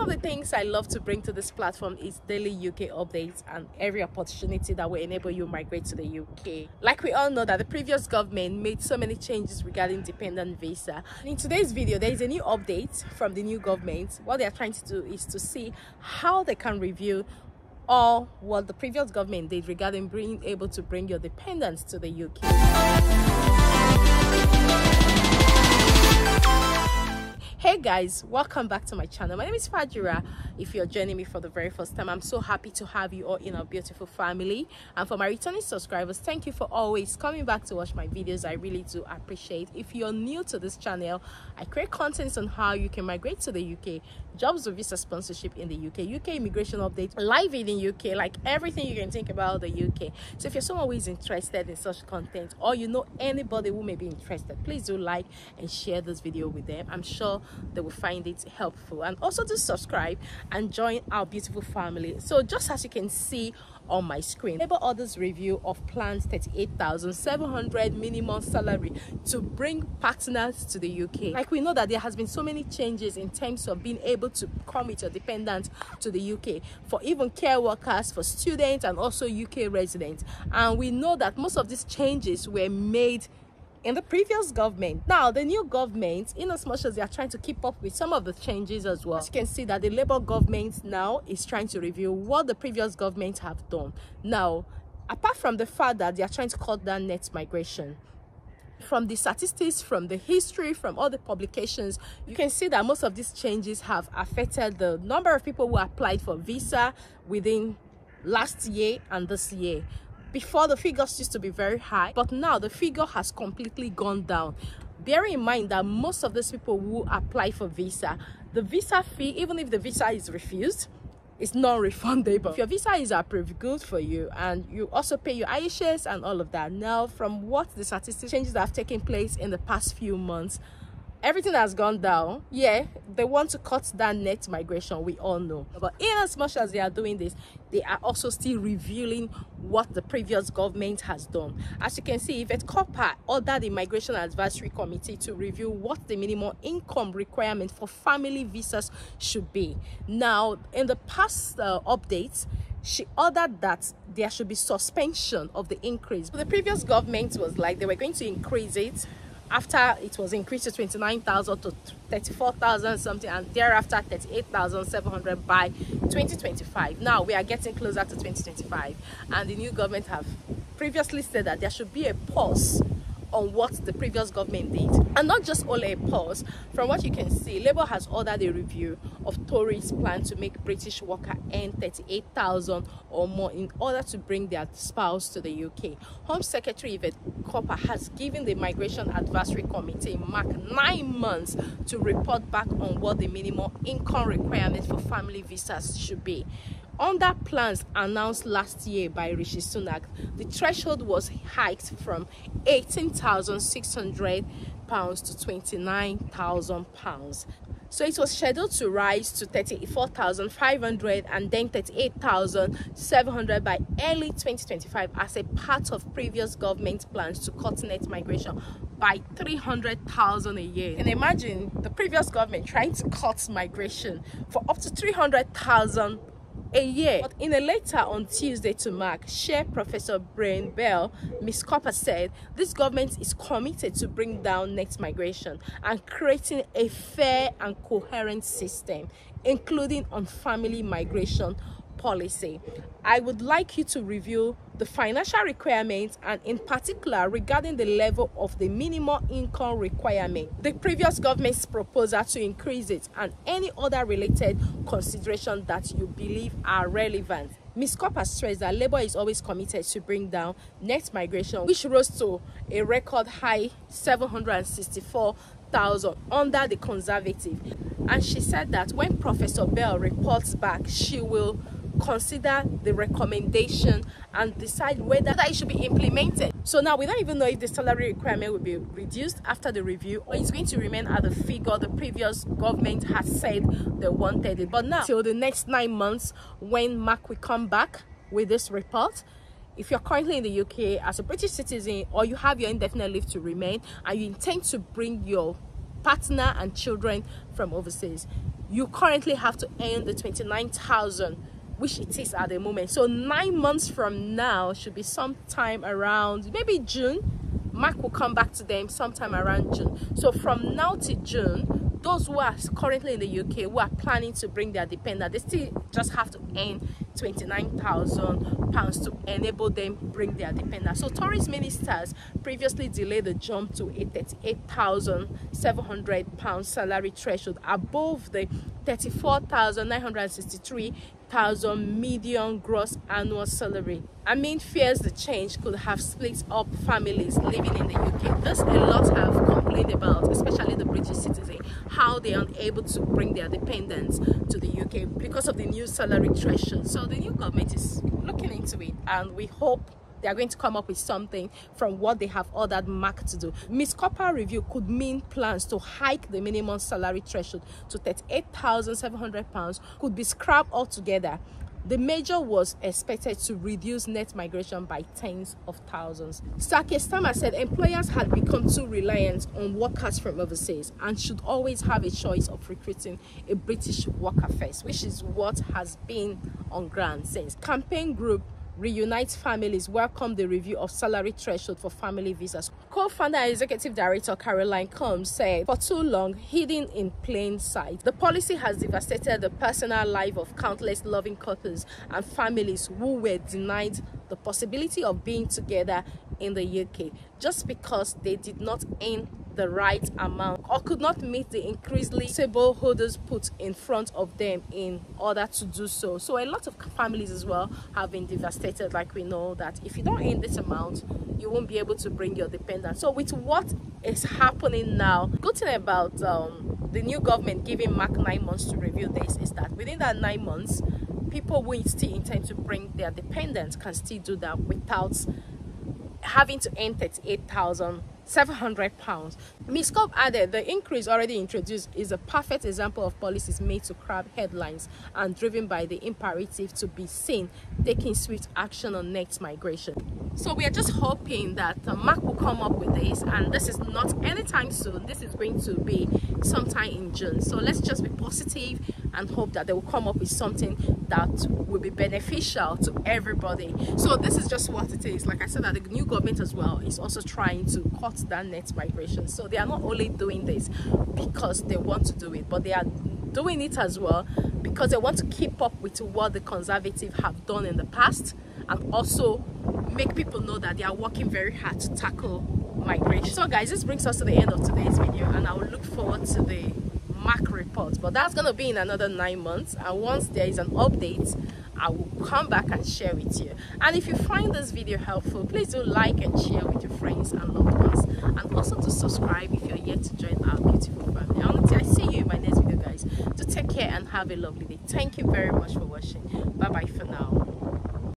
one of the things I love to bring to this platform is daily UK updates and every opportunity that will enable you migrate to the UK. Like we all know that the previous government made so many changes regarding dependent visa. In today's video, there is a new update from the new government. What they are trying to do is to see how they can review all what the previous government did regarding being able to bring your dependents to the UK. Hey guys welcome back to my channel. My name is fajira if you're joining me for the very first time i'm so happy to have you all in our beautiful family. And for my returning subscribers thank you for always coming back to watch my videos. I really do appreciate. If you're new to this channel i create contents on how you can migrate to the uk jobs or visa sponsorship in the uk uk immigration update live in the uk like everything you can think about the uk so if you're someone who is interested in such content or you know anybody who may be interested please do like and share this video with them. I'm sure they will find it helpful. And also to subscribe and join our beautiful family. So just as you can see on my screen. Labor orders review of plans 38,700 minimum salary to bring partners to the UK like we know that there has been so many changes in terms of being able to come with your dependent to the UK for even care workers for students and also UK residents. And we know that most of these changes were made in the previous government. Now, the new government, in as much as they are trying to keep up with some of the changes as well, as you can see that the Labour government now is trying to review what the previous government have done. Now, apart from the fact that they are trying to cut down net migration, from the statistics, from the history, from all the publications, you can see that most of these changes have affected the number of people who applied for visa within last year and this year before the figures used to be very high but now the figure has completely gone down. Bearing in mind that most of these people who apply for visa the visa fee even if the visa is refused is non-refundable. If your visa is approved good for you and you also pay your IHS and all of that. Now from what the statistics changes that have taken place in the past few months everything has gone down yeah they want to cut down net migration we all know. But in as much as they are doing this they are also still revealing what the previous government has done. As you can see Yvette Cooper ordered the migration advisory committee to review what the minimum income requirement for family visas should be. Now in the past uh, updates she ordered that there should be suspension of the increase. The previous government was like they were going to increase it after it was increased to 29,000 to 34,000 something and thereafter 38,700 by 2025 now we are getting closer to 2025 and the new government have previously said that there should be a pause on what the previous government did. And not just only a pause. From what you can see labour has ordered a review of tories plan to make british worker earn 38,000 or more in order to bring their spouse to the uk home secretary yvette Cooper has given the migration advisory committee MAC nine months to report back on what the minimum income requirement for family visas should be under plans announced last year by Rishi Sunak, the threshold was hiked from 18,600 pounds to 29,000 pounds. So it was scheduled to rise to 34,500 and then 38,700 by early 2025 as a part of previous government plans to cut net migration by 300,000 a year. And imagine the previous government trying to cut migration for up to 300,000 a year. But in a letter on Tuesday to MAC, Chair Professor Brian Bell, Ms. Cooper said this government is committed to bring down net migration and creating a fair and coherent system, including on family migration policy. I would like you to review the financial requirements and in particular regarding the level of the minimum income requirement, the previous government's proposal to increase it and any other related consideration that you believe are relevant. Ms. Cooper stressed that Labour is always committed to bring down net migration, which rose to a record high 764,000 under the Conservative. And she said that when Professor Bell reports back, she will consider the recommendation and decide whether that it should be implemented. So now we don't even know if the salary requirement will be reduced after the review or it's going to remain at the figure the previous government has said they wanted it. But now till the next nine months when MAC will come back with this report, if you're currently in the UK as a British citizen or you have your indefinite leave to remain and you intend to bring your partner and children from overseas you currently have to earn the 29000 which it is at the moment. So nine months from now should be sometime around maybe june. MAC will come back to them sometime around june. So from now to june those who are currently in the UK who are planning to bring their dependent, they still just have to earn 29,000 pounds to enable them bring their dependent. So tourist ministers previously delayed the jump to a 38,700 pounds salary threshold above the 34,963 thousand median gross annual salary. I mean, fears the change could have split up families living in the UK. This a lot have complained about, especially the British citizen, how they are unable to bring their dependents to the UK because of the new salary threshold. So the new government is looking into it, and we hope they are going to come up with something from what they have ordered MAC to do. Miss Cooper review could mean plans to hike the minimum salary threshold to 38,700 pounds could be scrapped altogether. The measure was expected to reduce net migration by tens of thousands. Sir Starmer said employers had become too reliant on workers from overseas and should always have a choice of recruiting a British worker first, which is what has been on ground since. Campaign group Reunite Families welcomed the review of salary threshold for family visas. Co-founder and executive director Caroline Coombs said, for too long, hidden in plain sight, the policy has devastated the personal life of countless loving couples and families who were denied the possibility of being together in the UK just because they did not earn the right amount or could not meet the increasingly holders put in front of them in order to do so. So a lot of families as well have been devastated like we know that if you don't earn this amount you won't be able to bring your dependent. So with what is happening now, good thing about um, the new government giving MAC nine months to review this is that within that nine months people who still intend to bring their dependents can still do that without having to earn 38,000 700 pounds. Ms. Cobb added the increase already introduced is a perfect example of policies made to grab headlines and driven by the imperative to be seen taking swift action on next migration. So we are just hoping that uh, MAC will come up with this and this is not anytime soon. This is going to be sometime in June. So let's just be positive and hope that they will come up with something that will be beneficial to everybody. So this is just what it is. Like I said, that the new government as well is also trying to cut that net migration. So they are not only doing this because they want to do it, but they are doing it as well because they want to keep up with what the conservatives have done in the past and also make people know that they are working very hard to tackle migration. So guys, this brings us to the end of today's video and I will look forward to the MAC report. But that's going to be in another nine months and once there is an update, I will come back and share with you. And if you find this video helpful, please do like and share with your friends and loved ones. And also to subscribe if you're yet to join our beautiful family. Until I see you in my next video, guys, to take care and have a lovely day. Thank you very much for watching. Bye-bye for now.